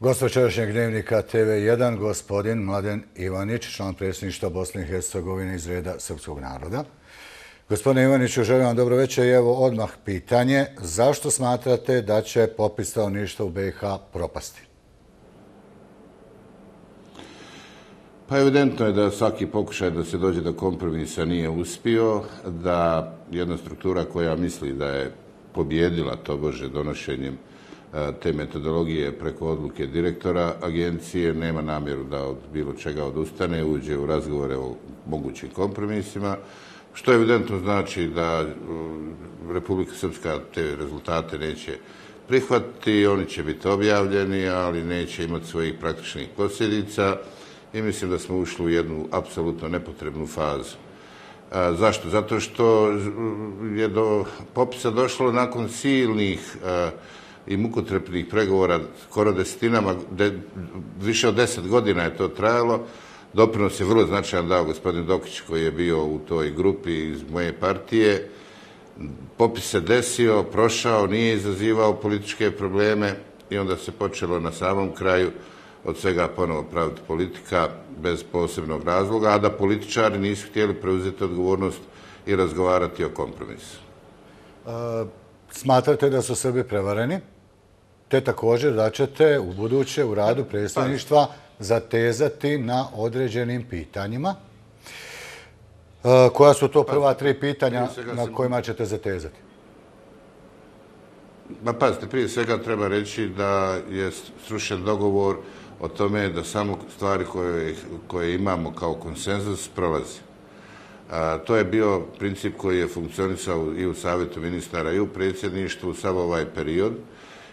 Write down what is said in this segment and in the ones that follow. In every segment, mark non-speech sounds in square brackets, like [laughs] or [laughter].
Gost večerašnjeg dnevnika TV1, gospodin Mladen Ivanić, član predsjedništva Bosne i Hercegovine iz reda Srpskog naroda. Gospodine Ivaniću, želim vam dobro večer i evo odmah pitanje. Zašto smatrate da će popis stanovništva u BiH propasti? Pa evidentno je da svaki pokušaj da se dođe do kompromisa nije uspio, da jedna struktura koja misli da je pobjedila to bože donošenjem E, te metodologije preko odluke direktora agencije, nema namjeru da od bilo čega odustane, uđe u razgovore o mogućim kompromisima, što evidentno znači da mm, Republika Srpska te rezultate neće prihvatiti, oni će biti objavljeni, ali neće imati svojih praktičnih posljedica i mislim da smo ušli u jednu apsolutno nepotrebnu fazu. A, zašto? Zato što mm, je do popisa došlo nakon silnih a, i mukotrepnih pregovora, skoro desetinama, de, više od deset godina je to trajalo. Doprinos je vrlo značajan dao gospodin Dokić koji je bio u toj grupi iz moje partije. Popis se desio, prošao, nije izazivao političke probleme i onda se počelo na samom kraju od svega ponovo praviti politika bez posebnog razloga, a da političari nisu htjeli preuzeti odgovornost i razgovarati o kompromisu. E, smatrate da su Srbi prevareni? Te također da ćete u buduće u radu predstavništva zatezati na određenim pitanjima. E, koja su to prva tri pitanja na kojima ćete zatezati? Ma pazite, prije svega treba reći da je srušen dogovor o tome da samo stvari koje, koje imamo kao konsenzus prolazi. A, to je bio princip koji je funkcionisao i u savjetu ministara i u predsjedništvu sav ovaj period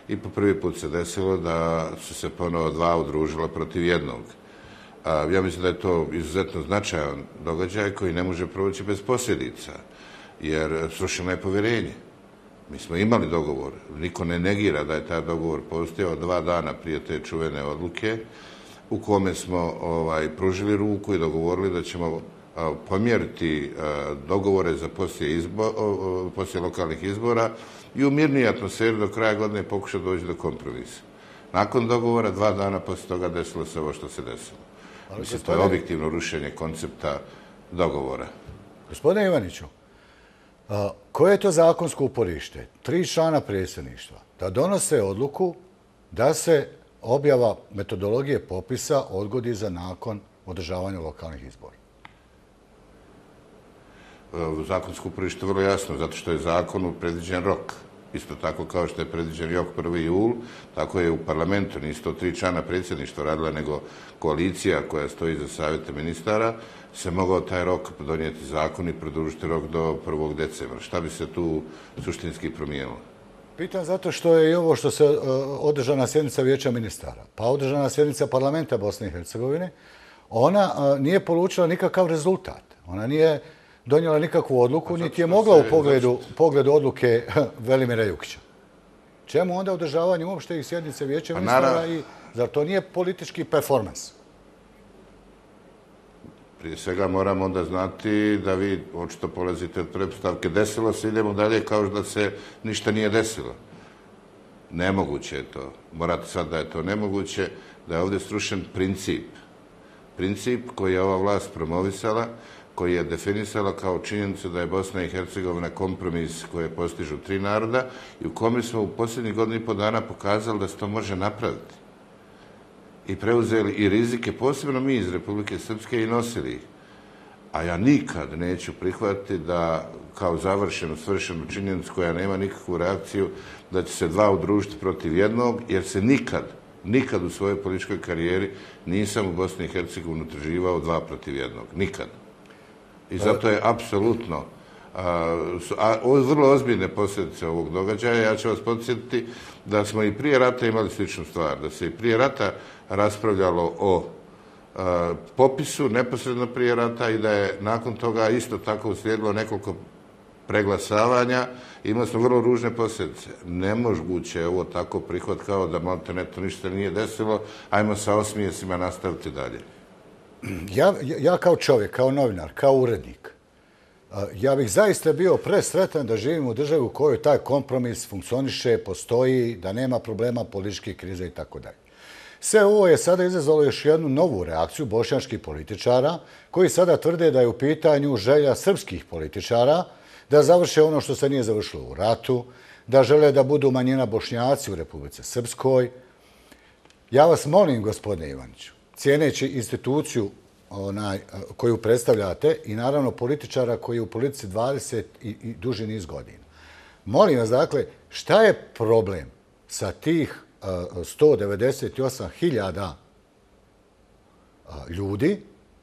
i po prvi put se desilo da su se ponovo dva udružila protiv jednog. A, ja mislim da je to izuzetno značajan događaj koji ne može proći bez posljedica, jer srušeno je povjerenje. Mi smo imali dogovor, niko ne negira da je taj dogovor postojao dva dana prije te čuvene odluke, u kome smo ovaj, pružili ruku i dogovorili da ćemo a, pomjeriti a, dogovore za poslije, izbo, a, poslije lokalnih izbora i u mirniji atmosferi do kraja godine pokušati doći do kompromisa. Nakon dogovora, dva dana poslije toga desilo se ovo što se desilo. Ali, Mislim, to je objektivno rušenje koncepta dogovora. Gospodine Ivaniću, Koje je to zakonsko uporište? Tri člana predsjedništva da donose odluku da se objava metodologije popisa odgodi za nakon održavanja lokalnih izbora. Zakonsko uporište je vrlo jasno, zato što je zakonu predviđen rok. Isto tako kao što je predviđen jok 1. jul, tako je u parlamentu, ni 103 člana predsjedništva radila, nego koalicija koja stoji za savjete ministara, se mogao taj rok donijeti zakon i produžiti rok do 1. decembra. Šta bi se tu suštinski promijenilo? Pitan zato što je i ovo što se e, održana sjednica vijeća ministara, pa održana sjednica parlamenta Bosne i Hercegovine, ona e, nije polučila nikakav rezultat. Ona nije donijela nikakvu odluku, niti je mogla u pogledu, pogledu odluke Velimira Jukića. Čemu onda održavanje uopšte ih sjednice vijeća pa ministara i zar to nije politički performans? Prije svega moramo onda znati da vi očito polazite od prepostavke desilo se, idemo dalje kao da se ništa nije desilo. Nemoguće je to. Morate sad da je to nemoguće, da je ovdje strušen princip. Princip koji je ova vlast promovisala, koji je definisala kao činjenicu da je Bosna i Hercegovina kompromis koje postižu tri naroda i u kome smo u posljednjih godini i po dana pokazali da se to može napraviti i preuzeli i rizike, posebno mi iz Republike Srpske i nosili ih. A ja nikad neću prihvatiti da kao završenu, svršenu činjenicu koja nema nikakvu reakciju, da će se dva udružiti protiv jednog, jer se nikad, nikad u svojoj političkoj karijeri nisam u Bosni i Hercegovini utrživao dva protiv jednog. Nikad. I zato je apsolutno a, ovo je vrlo ozbiljne posljedice ovog događaja. Ja ću vas podsjetiti da smo i prije rata imali sličnu stvar, da se i prije rata raspravljalo o a, popisu neposredno prije rata i da je nakon toga isto tako uslijedilo nekoliko preglasavanja. Imali smo vrlo ružne posljedice. Nemožguće je ovo tako prihvat kao da malo to ništa nije desilo. Ajmo sa osmijesima nastaviti dalje. Ja, ja kao čovjek, kao novinar, kao urednik, Ja bih zaista bio presretan da živim u državi u kojoj taj kompromis funkcioniše, postoji, da nema problema političke krize i tako dalje. Sve ovo je sada izazvalo još jednu novu reakciju bošnjačkih političara koji sada tvrde da je u pitanju želja srpskih političara da završe ono što se nije završilo u ratu, da žele da budu manjina bošnjaci u Republice Srpskoj. Ja vas molim, gospodine Ivaniću, cijeneći instituciju onaj, koju predstavljate i naravno političara koji je u politici 20 i, i duži niz godina. Molim vas, dakle, šta je problem sa tih 198.000 ljudi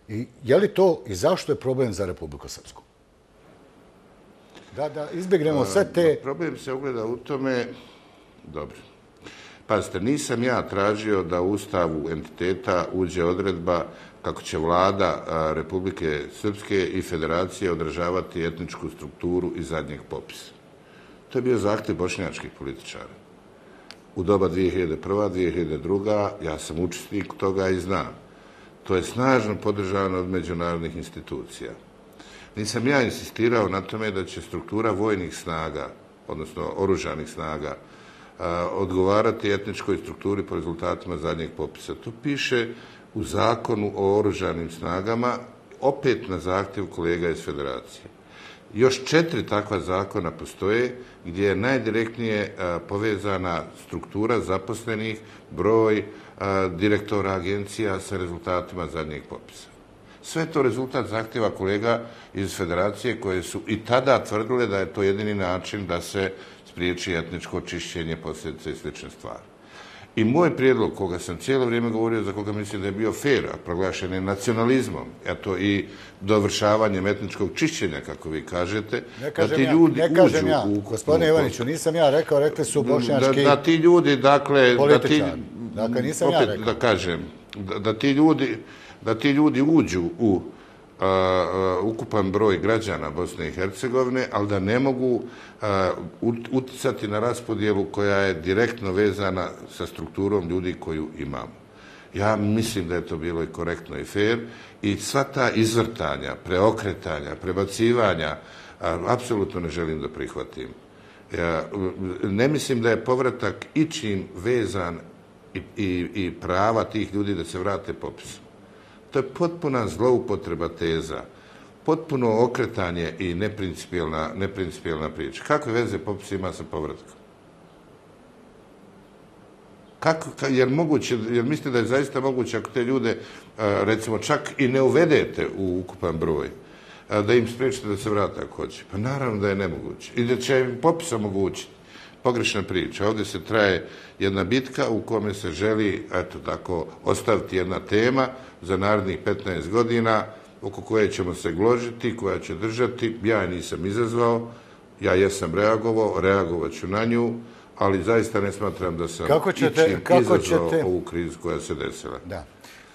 i je li to i zašto je problem za Republiku Srpsku? Da, da izbjegnemo sve te... Problem se ugleda u tome... Dobro. Pazite, nisam ja tražio da u ustavu entiteta uđe odredba kako će vlada Republike Srpske i federacije održavati etničku strukturu iz zadnjeg popisa. To je bio zahtjev bošnjačkih političara. U doba 2001. 2002. ja sam učestnik toga i znam. To je snažno podržavano od međunarodnih institucija. Nisam ja insistirao na tome da će struktura vojnih snaga, odnosno oružanih snaga, odgovarati etničkoj strukturi po rezultatima zadnjeg popisa. To piše u zakonu o oružanim snagama, opet na zahtjev kolega iz federacije. Još četiri takva zakona postoje gdje je najdirektnije povezana struktura zaposlenih, broj direktora agencija sa rezultatima zadnjeg popisa. Sve to rezultat zahtjeva kolega iz federacije koje su i tada tvrdile da je to jedini način da se spriječi etničko očišćenje posljedice i slične stvari. I moj prijedlog, koga sam cijelo vrijeme govorio, za koga mislim da je bio fair, a proglašen je nacionalizmom, eto i dovršavanjem etničkog čišćenja, kako vi kažete, da ti ljudi ja, ne kažem ja. u... Gospodine Ivaniću, nisam ja rekao, rekli su bošnjački da, da ti ljudi, dakle... Da ti, dakle, nisam opet, ja rekao. Da kažem, da, da, ti ljudi, da ti ljudi uđu u a, ukupan broj građana Bosne i Hercegovine, ali da ne mogu uticati na raspodijelu koja je direktno vezana sa strukturom ljudi koju imamo. Ja mislim da je to bilo i korektno i fair i sva ta izvrtanja, preokretanja, prebacivanja, apsolutno ne želim da prihvatim. Ja ne mislim da je povratak ičim vezan i, i, i prava tih ljudi da se vrate popisom. To je potpuna zloupotreba teza, potpuno okretanje i neprincipijelna, neprincipijelna priča. Kakve veze popis ima sa povratkom? Kako, jer, moguće, jer mislite da je zaista moguće ako te ljude, e, recimo, čak i ne uvedete u ukupan broj, e, da im spriječite da se vrate ako hoće? Pa naravno da je nemoguće. I da će im popis omogućiti. Pogrešna priča. Ovdje se traje jedna bitka u kome se želi, eto tako, ostaviti jedna tema, za narednih 15 godina oko koje ćemo se gložiti, koja će držati. Ja je nisam izazvao, ja jesam reagovao, reagovat ću na nju, ali zaista ne smatram da sam kako ćete, ičim kako izazvao ćete... ovu krizu koja se desila. Da.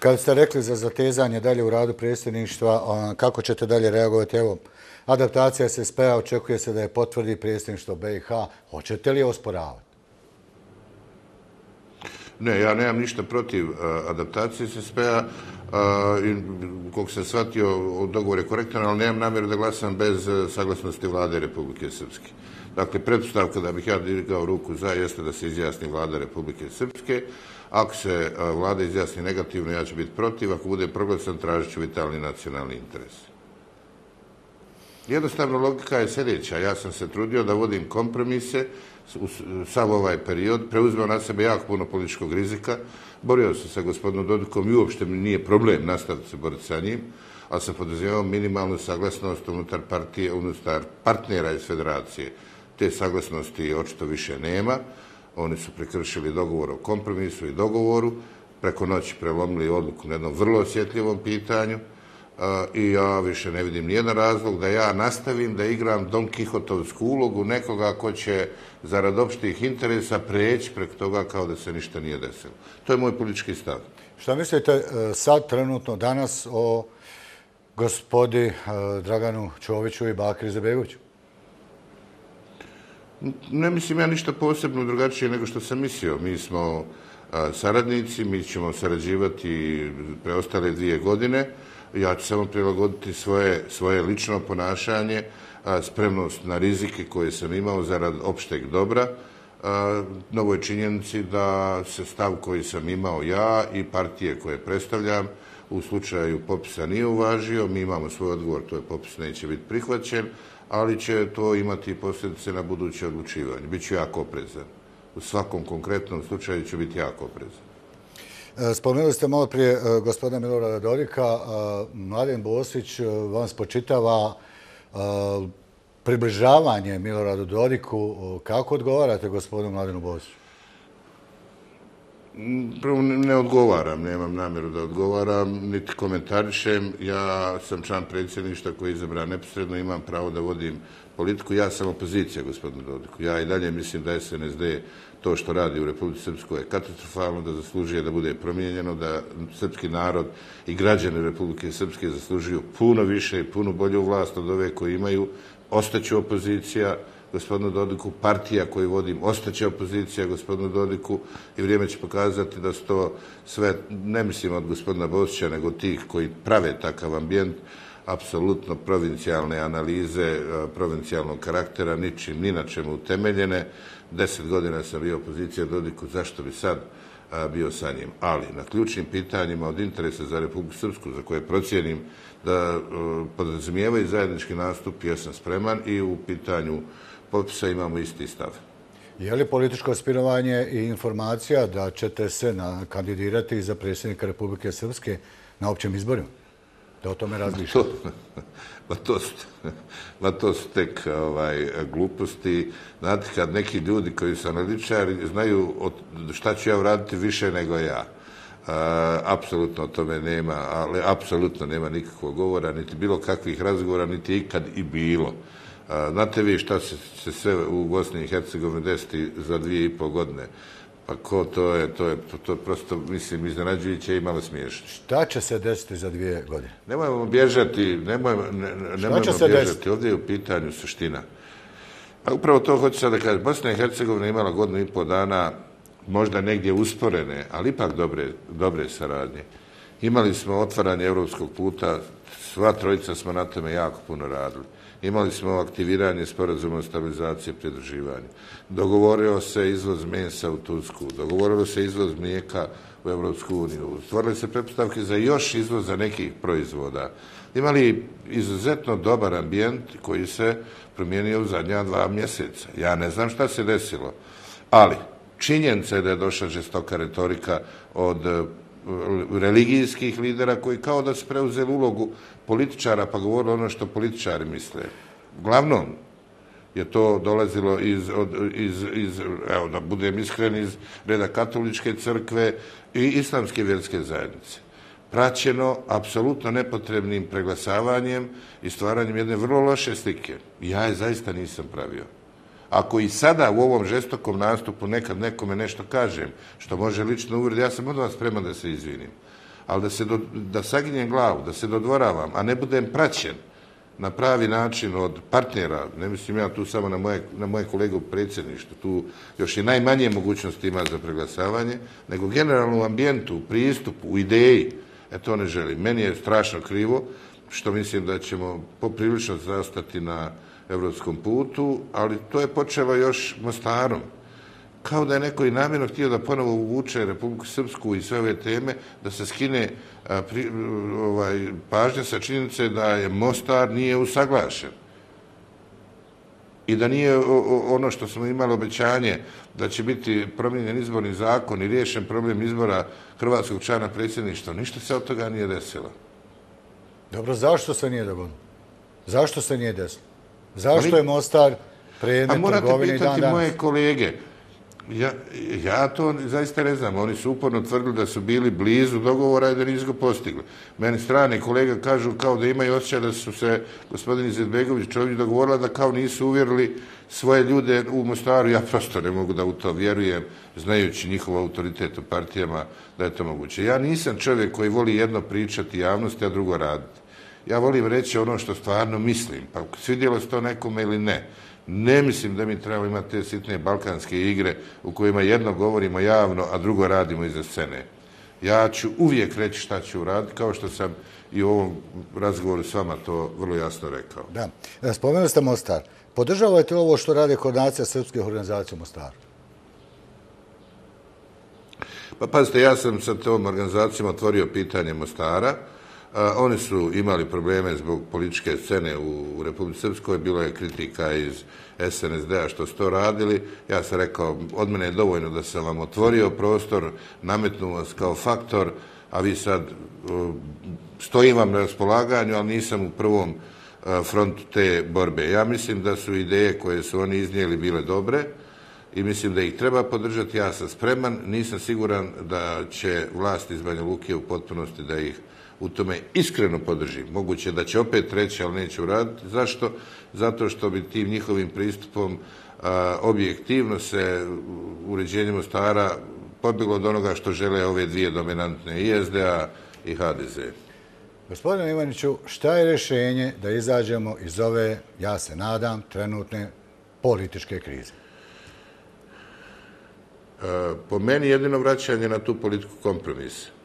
Kad ste rekli za zatezanje dalje u radu predsjedništva, kako ćete dalje reagovati? Evo, adaptacija SSP-a očekuje se da je potvrdi predsjedništvo BiH. Hoćete li je osporavati? Ne, ja nemam ništa protiv e, adaptacije SSP-a e, Koliko sam shvatio, dogovor je korektan, ali nemam namjeru da glasam bez e, saglasnosti vlade Republike Srpske. Dakle, pretpostavka da bih ja digao ruku za jeste da se izjasni vlada Republike Srpske. Ako se e, vlada izjasni negativno, ja ću biti protiv. Ako bude proglasan, tražit ću vitalni nacionalni interes. Jednostavno, logika je sljedeća. Ja sam se trudio da vodim kompromise u sav ovaj period, preuzmeo na sebe jako puno političkog rizika, borio se sa gospodinom Dodikom i uopšte mi nije problem nastaviti se boriti sa njim, ali sam podrazivao minimalnu saglasnost unutar partije, unutar partnera iz federacije. Te saglasnosti očito više nema. Oni su prekršili dogovor o kompromisu i dogovoru, preko noći prelomili odluku na jednom vrlo osjetljivom pitanju i ja više ne vidim nijedan razlog da ja nastavim da igram Don Kihotovsku ulogu nekoga ko će zarad opštih interesa preći preko toga kao da se ništa nije desilo. To je moj politički stav. Šta mislite e, sad, trenutno, danas o gospodi e, Draganu Čoviću i Bakri Zebegoviću? Ne mislim ja ništa posebno drugačije nego što sam mislio. Mi smo saradnici, mi ćemo sarađivati preostale dvije godine. Ja ću samo prilagoditi svoje, svoje lično ponašanje, spremnost na rizike koje sam imao zarad opšteg dobra, novoj činjenici da se stav koji sam imao ja i partije koje predstavljam u slučaju popisa nije uvažio. Mi imamo svoj odgovor, to je popis neće biti prihvaćen, ali će to imati posljedice na buduće odlučivanje. Biću jako oprezan. U svakom konkretnom slučaju ću biti jako oprezan. E, spomenuli ste malo prije e, gospodina Milorada Dorika. E, Mladen Bosić vam spočitava približavanje Miloradu Dodiku. Kako odgovarate gospodinu Mladenu Bosiću? Prvo ne odgovaram, nemam namjeru da odgovaram, niti komentarišem. Ja sam član predsjedništa koji je izabran neposredno, imam pravo da vodim politiku. Ja sam opozicija, gospodinu Dodiku. Ja i dalje mislim da SNSD to što radi u Republike Srpskoj je katastrofalno, da zaslužuje da bude promijenjeno, da srpski narod i građani Republike Srpske zaslužuju puno više i puno bolju vlast od ove koje imaju. Ostaću opozicija, gospodinu Dodiku, partija koju vodim, ostaće opozicija gospodinu Dodiku i vrijeme će pokazati da su to sve, ne mislim od gospodina Bosića, nego tih koji prave takav ambijent, apsolutno provincijalne analize, e, provincijalnog karaktera, ničim, ni na čemu utemeljene. Deset godina sam bio opozicija Dodiku, zašto bi sad e, bio sa njim? Ali na ključnim pitanjima od interesa za Republiku Srpsku, za koje procijenim da e, podrazumijevaju zajednički nastup, ja sam spreman i u pitanju popisa imamo isti stav. Je li političko aspirovanje i informacija da ćete se kandidirati za predsjednika Republike Srpske na općem izborima? Da o tome razmišljate? [laughs] Ma to, ma to su tek ovaj, gluposti. Znate, kad neki ljudi koji su analitičari znaju od, šta ću ja uraditi više nego ja. A, apsolutno o tome nema, ali apsolutno nema nikakvog govora, niti bilo kakvih razgovora, niti ikad i bilo. Znate vi šta se, se sve u Bosni i Hercegovini desiti za dvije i pol godine? Pa ko to je, to je, to, to prosto, mislim, iznenađujuće i malo smiješno. Šta će se desiti za dvije godine? Nemojmo bježati, nemojmo, ne, nemojmo bježati. Desiti? Ovdje je u pitanju suština. Pa upravo to hoću sad da kažem. Bosna i Hercegovina imala godinu i pol dana, možda negdje usporene, ali ipak dobre, dobre saradnje. Imali smo otvaranje evropskog puta, sva trojica smo na tome jako puno radili. Imali smo aktiviranje sporazuma o stabilizaciji i pridruživanju. Dogovorio se izvoz mesa u Tursku, dogovorilo se izvoz mlijeka u Evropsku uniju. Stvorili se prepostavke za još izvoz za nekih proizvoda. Imali izuzetno dobar ambijent koji se promijenio u zadnja dva mjeseca. Ja ne znam šta se desilo, ali činjenica je da je došla žestoka retorika od religijskih lidera koji kao da su preuzeli ulogu političara pa govorili ono što političari misle. Glavnom je to dolazilo iz, od, iz, iz, evo da budem iskren, iz reda katoličke crkve i islamske vjerske zajednice. Praćeno apsolutno nepotrebnim preglasavanjem i stvaranjem jedne vrlo loše slike. Ja je zaista nisam pravio. Ako i sada u ovom žestokom nastupu nekad nekome nešto kažem, što može lično uvrediti, ja sam od vas spreman da se izvinim ali da, se do, da saginjem glavu, da se dodvoravam, a ne budem praćen na pravi način od partnera, ne mislim ja tu samo na moje, na moje kolege u predsjedništvu, tu još i najmanje mogućnosti ima za preglasavanje, nego generalno u ambijentu, u pristupu, u ideji, e to ne želim. Meni je strašno krivo, što mislim da ćemo poprilično zastati na evropskom putu, ali to je počelo još Mostarom kao da je neko i namjerno htio da ponovo uvuče Republiku Srpsku i sve ove teme, da se skine a, pri, ovaj, pažnja sa činjenice da je Mostar nije usaglašen. I da nije ono što smo imali obećanje da će biti promijenjen izborni zakon i riješen problem izbora Hrvatskog člana predsjedništva. Ništa se od toga nije desilo. Dobro, zašto se nije dogodilo? Zašto se nije desilo? Zašto je Mostar predmet trgovine i dan danas? A morate pitati moje kolege. Ja, ja to zaista ne znam. Oni su uporno tvrdili da su bili blizu dogovora i da nisu ga postigli. Meni strane kolega kažu kao da imaju osjećaj da su se gospodin Izetbegović čovjek dogovorila da kao nisu uvjerili svoje ljude u Mostaru. Ja prosto ne mogu da u to vjerujem, znajući njihov autoritet u partijama, da je to moguće. Ja nisam čovjek koji voli jedno pričati javnosti, a drugo raditi. Ja volim reći ono što stvarno mislim. Pa svidjelo se to nekome ili ne. Ne mislim da mi trebamo imati te sitne balkanske igre u kojima jedno govorimo javno, a drugo radimo iza scene. Ja ću uvijek reći šta ću uraditi, kao što sam i u ovom razgovoru s vama to vrlo jasno rekao. Da. Spomenuli ste Mostar. Podržavate ovo što rade koordinacija srpskih organizacija u Mostaru? Pa pazite, ja sam sa tom organizacijama otvorio pitanje Mostara. Oni su imali probleme zbog političke scene u, Republike Srpskoj. Bilo je kritika iz SNSD-a što su to radili. Ja sam rekao, od mene je dovoljno da sam vam otvorio prostor, nametnuo vas kao faktor, a vi sad e, stojim vam na raspolaganju, ali nisam u prvom e, frontu te borbe. Ja mislim da su ideje koje su oni iznijeli bile dobre i mislim da ih treba podržati. Ja sam spreman, nisam siguran da će vlast iz Banja Luke u potpunosti da ih u tome iskreno podrži. Moguće da će opet treći, ali neće uraditi. Zašto? Zato što bi tim njihovim pristupom a, objektivno se uređenjem stara pobjeglo od onoga što žele ove dvije dominantne i SDA i HDZ. Gospodine Ivaniću, šta je rješenje da izađemo iz ove, ja se nadam, trenutne političke krize? Po meni jedino vraćanje na tu politiku kompromisa.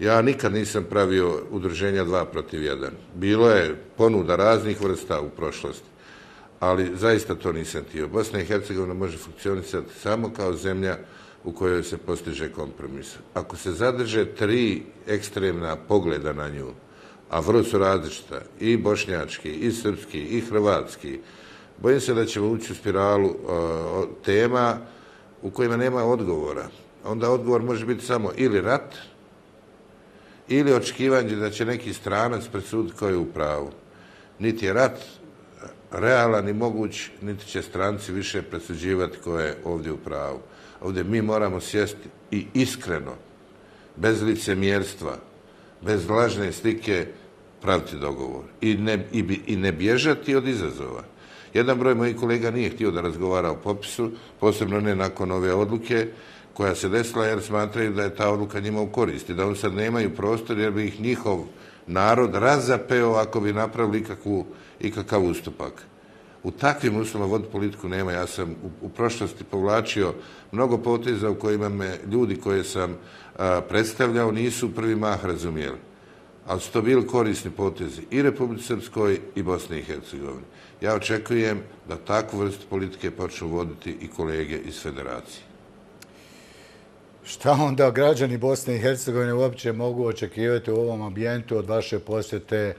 Ja nikad nisam pravio udruženja dva protiv jedan. Bilo je ponuda raznih vrsta u prošlosti, ali zaista to nisam tio. Bosna i Hercegovina može funkcionisati samo kao zemlja u kojoj se postiže kompromis. Ako se zadrže tri ekstremna pogleda na nju, a vrlo su različita, i bošnjački, i srpski, i hrvatski, bojim se da ćemo ući u spiralu uh, tema u kojima nema odgovora. Onda odgovor može biti samo ili rat, ili očekivanje da će neki stranac presuditi koji je u pravu. Niti je rat realan i moguć, niti će stranci više presuđivati ko je ovdje u pravu. Ovdje mi moramo sjesti i iskreno, bez lice mjerstva, bez lažne slike, praviti dogovor. I ne, i, i ne bježati od izazova. Jedan broj mojih kolega nije htio da razgovara o popisu, posebno ne nakon ove odluke, koja se desila jer smatraju da je ta odluka njima u koristi, da oni sad nemaju prostor jer bi ih njihov narod razapeo ako bi napravili ikakvu, ikakav ustupak. U takvim uslovima vod politiku nema. Ja sam u, u prošlosti povlačio mnogo poteza u kojima me ljudi koje sam a, predstavljao nisu u prvi mah razumijeli. Ali su to bili korisni potezi i Republike Srpskoj i Bosne i Hercegovine. Ja očekujem da takvu vrstu politike počnu voditi i kolege iz federacije. Šta onda građani Bosne i Hercegovine uopće mogu očekivati u ovom ambijentu od vaše posjete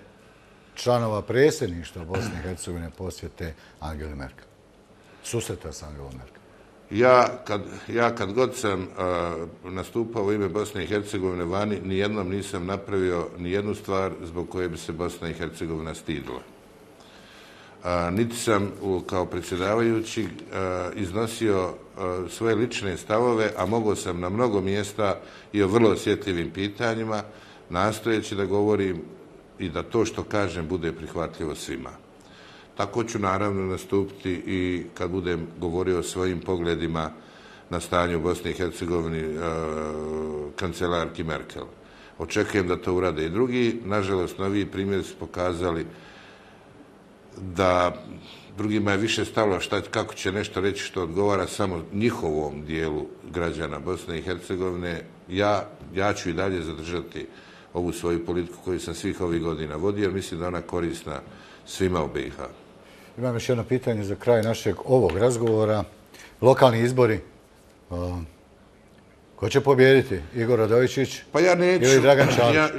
članova predsjedništva Bosne i Hercegovine posjete Angele Merkel? Susreta s Angelom Merkel. Ja kad, ja kad god sam uh, nastupao u ime Bosne i Hercegovine vani, nijednom nisam napravio nijednu stvar zbog koje bi se Bosna i Hercegovina stidila. A, niti sam kao predsjedavajući iznosio svoje lične stavove, a mogao sam na mnogo mjesta i o vrlo osjetljivim pitanjima, nastojeći da govorim i da to što kažem bude prihvatljivo svima. Tako ću naravno nastupiti i kad budem govorio o svojim pogledima na stanju u Bosni i Hercegovini kancelarki Merkel. Očekujem da to urade i drugi. Nažalost, novi primjer su pokazali da drugima je više stalo šta, kako će nešto reći što odgovara samo njihovom dijelu građana Bosne i Hercegovine. Ja, ja ću i dalje zadržati ovu svoju politiku koju sam svih ovih godina vodio, jer mislim da ona korisna svima u BiH. Imam još jedno pitanje za kraj našeg ovog razgovora. Lokalni izbori. Ko će pobjediti? Igor Radovićić pa ja neću, ili Dragan Čalić? Ja,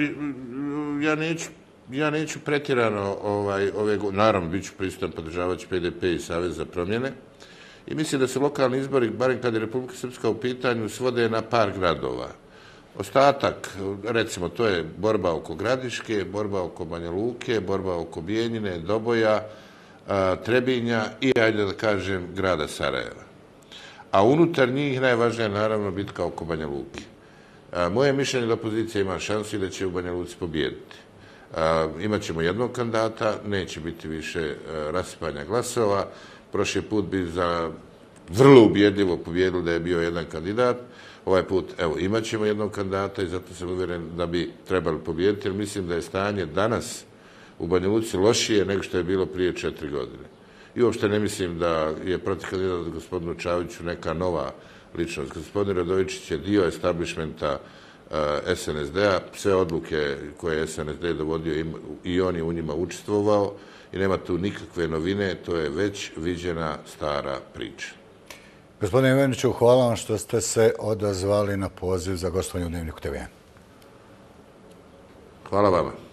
ja neću ja neću pretirano, ovaj, ove, naravno, bit ću pristupan podržavač PDP i Savez za promjene. I mislim da se lokalni izbori, barem kad je Republika Srpska u pitanju, svode na par gradova. Ostatak, recimo, to je borba oko Gradiške, borba oko Banja Luke, borba oko Bijenjine, Doboja, a, Trebinja i, ajde da kažem, grada Sarajeva. A unutar njih najvažnija je naravno bitka oko Banja Luke. A, moje mišljenje da opozicija ima šansu i da će u Banja Luci pobijediti. Eh, Imaćemo jednog kandidata, neće biti više raspanja rasipanja glasova. Prošli put bi za vrlo ubjedljivo pobjedili da je bio jedan kandidat. Ovaj put, evo, imat ćemo jednog kandidata i zato sam uvjeren da bi trebali pobjediti, jer mislim da je stanje danas u Banja Luci lošije nego što je bilo prije četiri godine. I uopšte ne mislim da je protiv kandidata gospodinu Čaviću neka nova ličnost. Gospodin Radovićić je dio establishmenta uh, SNSD-a, sve odluke koje je SNSD dovodio i on je u njima učestvovao i nema tu nikakve novine, to je već viđena stara priča. Gospodine Ivaniću, hvala vam što ste se odazvali na poziv za gostovanje u Dnevniku TV. Hvala vama.